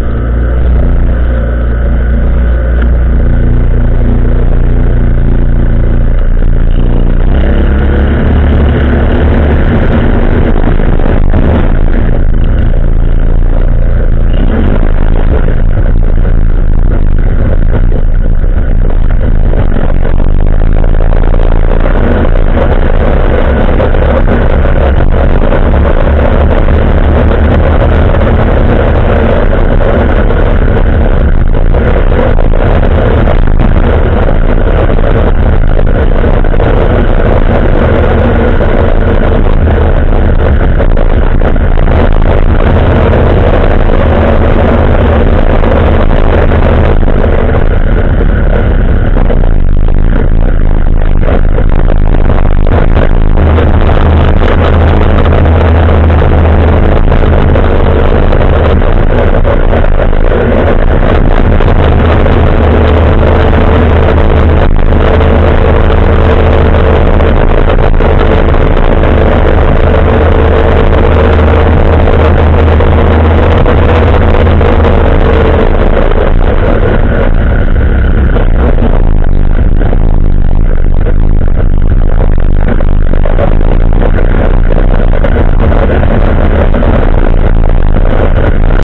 Bye.